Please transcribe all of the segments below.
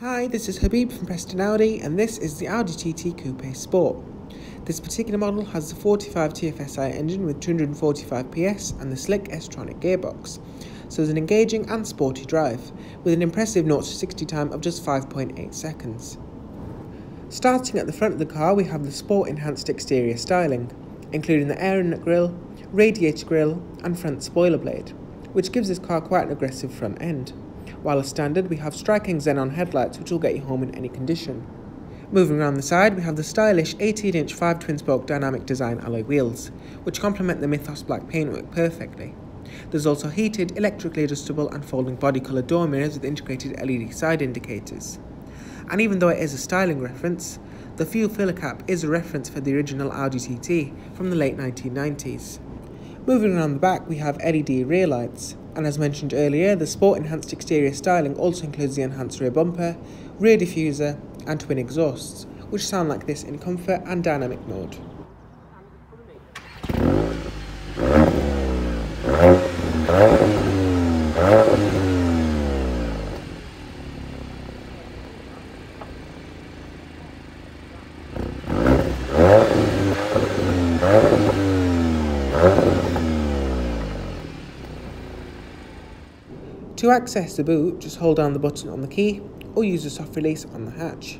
Hi, this is Habib from Preston Audi and this is the Audi TT Coupe Sport. This particular model has the 45 TFSI engine with 245 PS and the slick S-Tronic gearbox, so it's an engaging and sporty drive, with an impressive 0-60 time of just 5.8 seconds. Starting at the front of the car we have the sport enhanced exterior styling, including the aeronet grille, radiator grille and front spoiler blade, which gives this car quite an aggressive front end while as standard we have striking xenon headlights which will get you home in any condition. Moving around the side we have the stylish 18-inch 5 twin-spoke dynamic design alloy wheels, which complement the Mythos black paintwork perfectly. There's also heated, electrically adjustable and folding body colour door mirrors with integrated LED side indicators. And even though it is a styling reference, the fuel filler cap is a reference for the original Audi TT from the late 1990s. Moving around the back we have LED rear lights, and as mentioned earlier, the Sport Enhanced exterior styling also includes the enhanced rear bumper, rear diffuser, and twin exhausts, which sound like this in comfort and dynamic mode. To access the boot, just hold down the button on the key or use the soft release on the hatch.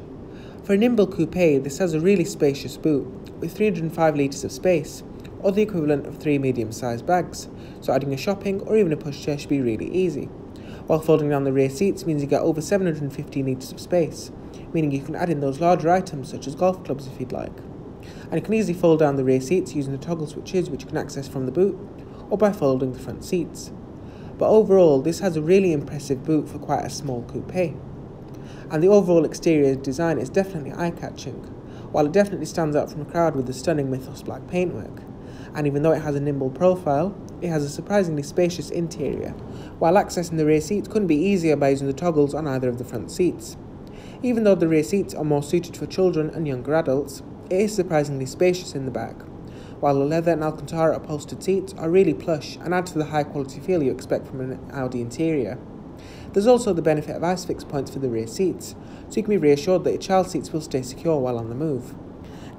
For a nimble coupe, this has a really spacious boot with 305 litres of space, or the equivalent of three medium-sized bags, so adding a shopping or even a pushchair should be really easy. While folding down the rear seats means you get over 750 litres of space, meaning you can add in those larger items such as golf clubs if you'd like. And you can easily fold down the rear seats using the toggle switches which you can access from the boot, or by folding the front seats but overall this has a really impressive boot for quite a small coupe. And the overall exterior design is definitely eye-catching, while it definitely stands out from the crowd with the stunning Mythos black paintwork. And even though it has a nimble profile, it has a surprisingly spacious interior, while accessing the rear seats couldn't be easier by using the toggles on either of the front seats. Even though the rear seats are more suited for children and younger adults, it is surprisingly spacious in the back, while the leather and Alcantara upholstered seats are really plush and add to the high quality feel you expect from an Audi interior. There's also the benefit of ISOFIX points for the rear seats, so you can be reassured that your child seats will stay secure while on the move.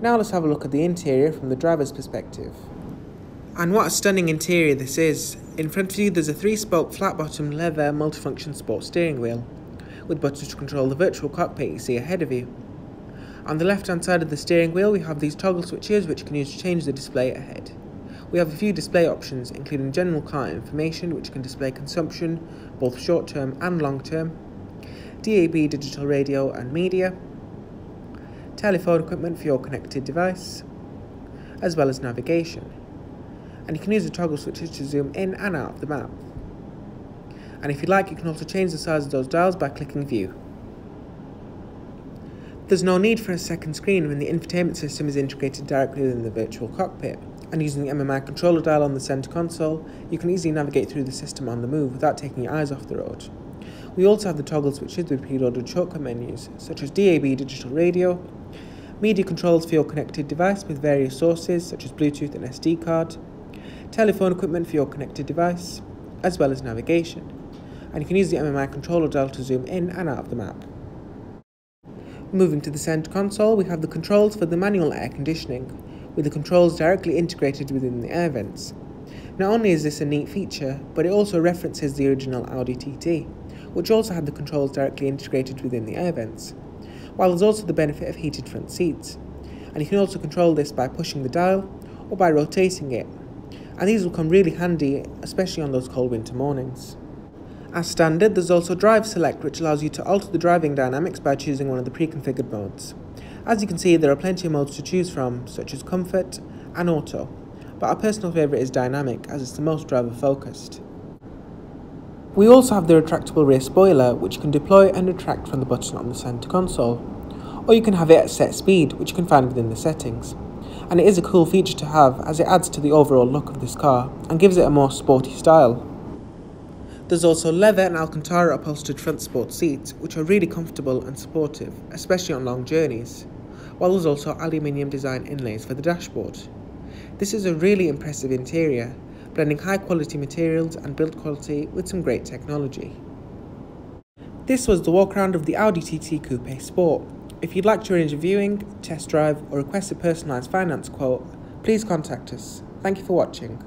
Now let's have a look at the interior from the driver's perspective. And what a stunning interior this is. In front of you there's a three-spoke flat-bottom leather multifunction sport steering wheel, with buttons to control the virtual cockpit you see ahead of you. On the left hand side of the steering wheel we have these toggle switches which can use to change the display ahead. We have a few display options including general car information which can display consumption both short term and long term, DAB digital radio and media, telephone equipment for your connected device, as well as navigation. And you can use the toggle switches to zoom in and out of the map. And if you like you can also change the size of those dials by clicking view. There's no need for a second screen when the infotainment system is integrated directly within the virtual cockpit, and using the MMI controller dial on the center console, you can easily navigate through the system on the move without taking your eyes off the road. We also have the toggle switches with preloaded shortcut menus, such as DAB digital radio, media controls for your connected device with various sources such as Bluetooth and SD card, telephone equipment for your connected device, as well as navigation. And you can use the MMI controller dial to zoom in and out of the map. Moving to the center console, we have the controls for the manual air conditioning, with the controls directly integrated within the air vents. Not only is this a neat feature, but it also references the original Audi TT, which also had the controls directly integrated within the air vents, while there's also the benefit of heated front seats. And you can also control this by pushing the dial or by rotating it, and these will come really handy, especially on those cold winter mornings. As standard, there's also Drive Select which allows you to alter the driving dynamics by choosing one of the pre-configured modes. As you can see, there are plenty of modes to choose from, such as Comfort and Auto, but our personal favourite is Dynamic as it's the most driver focused. We also have the retractable rear spoiler which can deploy and retract from the button on the centre console, or you can have it at set speed which you can find within the settings. And it is a cool feature to have as it adds to the overall look of this car and gives it a more sporty style. There's also leather and Alcantara upholstered front sport seats, which are really comfortable and supportive, especially on long journeys, while there's also aluminium design inlays for the dashboard. This is a really impressive interior, blending high quality materials and build quality with some great technology. This was the walk around of the Audi TT Coupe Sport. If you'd like to arrange a viewing, test drive, or request a personalised finance quote, please contact us. Thank you for watching.